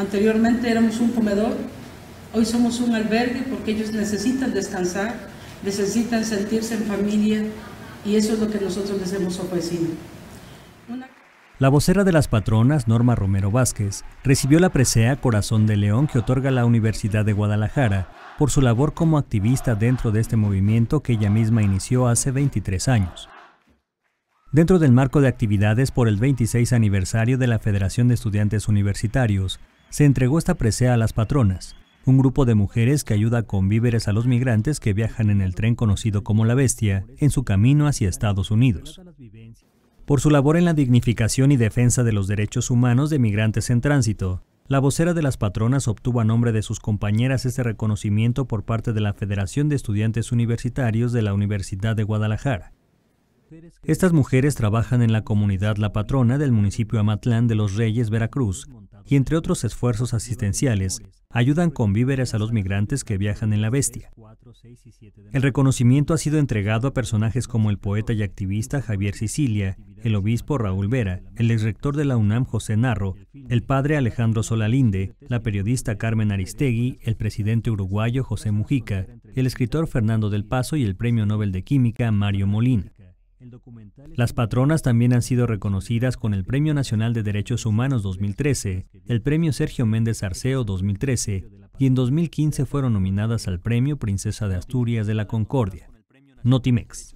Anteriormente éramos un comedor, hoy somos un albergue porque ellos necesitan descansar, necesitan sentirse en familia y eso es lo que nosotros les hemos ofrecido. La vocera de las patronas, Norma Romero Vázquez, recibió la presea Corazón de León que otorga la Universidad de Guadalajara por su labor como activista dentro de este movimiento que ella misma inició hace 23 años. Dentro del marco de actividades por el 26 aniversario de la Federación de Estudiantes Universitarios, se entregó esta presea a las patronas, un grupo de mujeres que ayuda con víveres a los migrantes que viajan en el tren conocido como La Bestia en su camino hacia Estados Unidos. Por su labor en la dignificación y defensa de los derechos humanos de migrantes en tránsito, la vocera de las patronas obtuvo a nombre de sus compañeras este reconocimiento por parte de la Federación de Estudiantes Universitarios de la Universidad de Guadalajara. Estas mujeres trabajan en la comunidad La Patrona del municipio Amatlán de los Reyes, Veracruz, y entre otros esfuerzos asistenciales, ayudan con víveres a los migrantes que viajan en la bestia. El reconocimiento ha sido entregado a personajes como el poeta y activista Javier Sicilia, el obispo Raúl Vera, el exrector de la UNAM José Narro, el padre Alejandro Solalinde, la periodista Carmen Aristegui, el presidente uruguayo José Mujica, el escritor Fernando del Paso y el premio Nobel de Química Mario Molina. Las patronas también han sido reconocidas con el Premio Nacional de Derechos Humanos 2013, el Premio Sergio Méndez Arceo 2013 y en 2015 fueron nominadas al Premio Princesa de Asturias de la Concordia. Notimex.